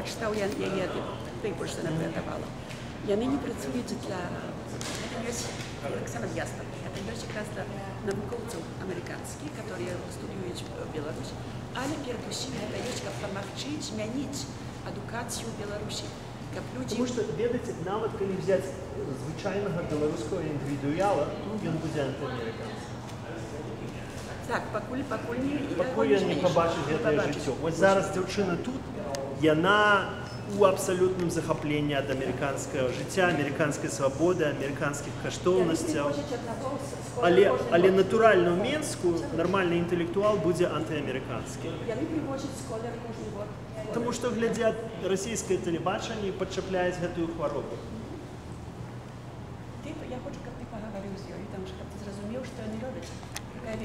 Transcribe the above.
прочитав я яе типу, що напрацювала. Яны не працуюць для это ёсць таксама ясна. Это ёсць якраз для навукоўцаў амерыканскіх, которые студыююць Беларусь, але перадусім гэта ёсць каб памагчы змяніць адукацыю Беларусі, каб людзі Тому що, ведаеце, нават калі взяць звычайнага беларускага індывідуяла, ён будзе антыамерыканцам. так пакуль пакуль не Пакуль ён не пабачыць гэтае жыццё. Вось зараз дзяўчына тут, яна у абсалютным захапленні ад амерыканскага жыцця, амерыканскай свабоды, амерыканскіх каштоўнасцяў. Але, але натуральна ў Менску нармальны інтэлектуал будзе антыамерыканскі. Яны прывозяць з колер кожны год. Таму што глядзяць расійскае тэлебачанне і падчапляюць гэтую хваробу. Ты, я хочу, каб ты пагаварыў з ёй, там, каб ты зразумеў, што яны робяць. Такая